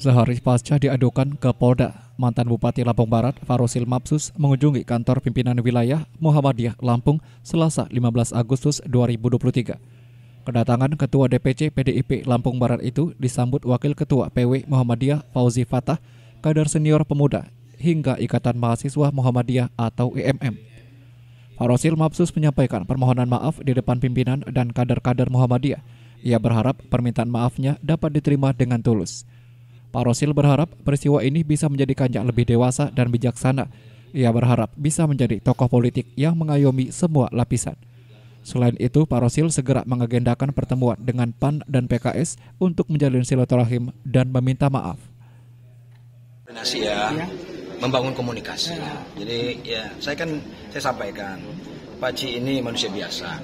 Sehari pasca diadukan ke Polda, mantan Bupati Lampung Barat Farosil Mapsus mengunjungi kantor pimpinan wilayah Muhammadiyah Lampung Selasa 15 Agustus 2023. Kedatangan Ketua DPC PDIP Lampung Barat itu disambut Wakil Ketua PW Muhammadiyah Fauzi Fatah, kader senior pemuda, hingga Ikatan Mahasiswa Muhammadiyah atau IMM. Farosil Mapsus menyampaikan permohonan maaf di depan pimpinan dan kader-kader Muhammadiyah. Ia berharap permintaan maafnya dapat diterima dengan tulus. Pak Rosil berharap peristiwa ini bisa menjadikannya lebih dewasa dan bijaksana. Ia berharap bisa menjadi tokoh politik yang mengayomi semua lapisan. Selain itu, Pak Rosil segera mengagendakan pertemuan dengan PAN dan PKS untuk menjalin silaturahim dan meminta maaf. Koordinasi ya, membangun komunikasi. Jadi ya, saya kan saya sampaikan, Pak Ci ini manusia biasa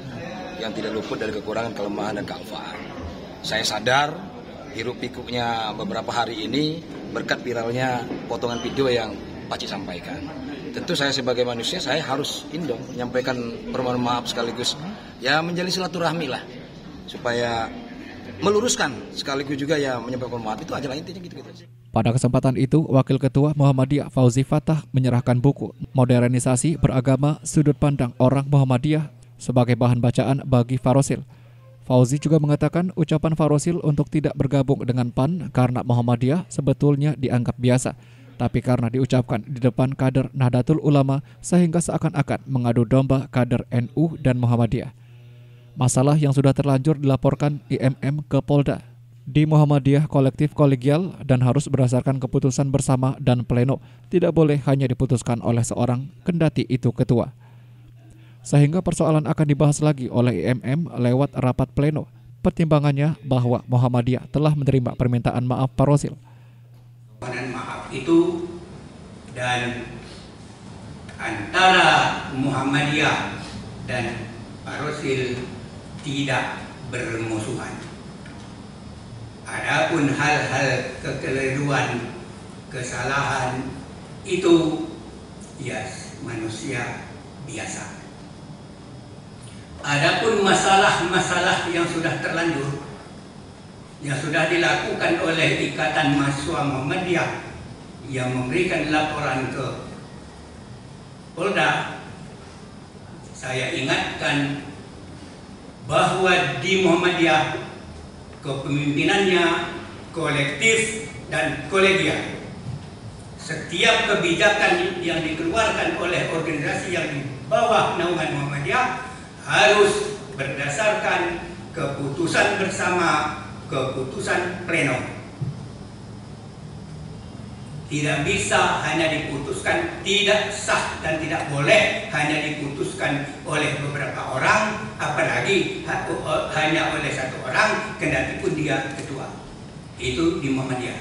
yang tidak luput dari kekurangan, kelemahan dan kealfaan. Saya sadar hiruk pikuknya beberapa hari ini berkat viralnya potongan video yang Paci sampaikan. Tentu saya sebagai manusia saya harus indong menyampaikan permohonan maaf sekaligus ya menjalin silaturahmi lah supaya meluruskan sekaligus juga ya menyampaikan maaf itu aja lah intinya gitu gitu. Pada kesempatan itu, Wakil Ketua Muhammadiyah Fauzi Fatah menyerahkan buku Modernisasi Beragama Sudut Pandang Orang Muhammadiyah sebagai bahan bacaan bagi Farosil. Fauzi juga mengatakan ucapan Farosil untuk tidak bergabung dengan PAN karena Muhammadiyah sebetulnya dianggap biasa. Tapi karena diucapkan di depan kader Nahdlatul Ulama sehingga seakan-akan mengadu domba kader NU dan Muhammadiyah. Masalah yang sudah terlanjur dilaporkan IMM ke Polda. Di Muhammadiyah kolektif kolegial dan harus berdasarkan keputusan bersama dan pleno, tidak boleh hanya diputuskan oleh seorang kendati itu ketua sehingga persoalan akan dibahas lagi oleh IMM lewat rapat pleno. Pertimbangannya bahwa Muhammadiyah telah menerima permintaan maaf Parosil. Permohonan maaf itu dan antara Muhammadiyah dan Parosil tidak bermusuhan. Adapun hal-hal kekeliruan, kesalahan itu ya manusia biasa. Adapun masalah-masalah yang sudah terlanjur yang sudah dilakukan oleh Ikatan Mahasiswa Muhammadiyah yang memberikan laporan ke Polda saya ingatkan bahwa di Muhammadiyah kepemimpinannya kolektif dan kolegial. Setiap kebijakan yang dikeluarkan oleh organisasi yang di bawah naungan Muhammadiyah harus berdasarkan keputusan bersama keputusan pleno. Tidak bisa hanya diputuskan, tidak sah dan tidak boleh hanya diputuskan oleh beberapa orang, apalagi hanya oleh satu orang, kendati pun dia ketua. Itu di Muhammadiyah.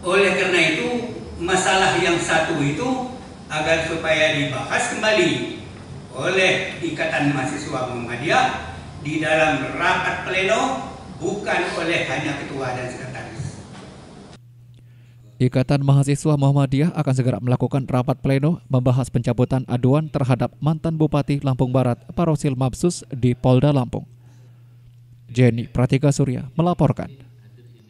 Oleh karena itu, masalah yang satu itu agar supaya dibahas kembali oleh Ikatan Mahasiswa Muhammadiyah di dalam rapat pleno bukan oleh hanya ketua dan sekretaris. Ikatan Mahasiswa Muhammadiyah akan segera melakukan rapat pleno membahas pencabutan aduan terhadap mantan Bupati Lampung Barat Parosil Mabsus di Polda Lampung. Jenny Pratika Surya melaporkan.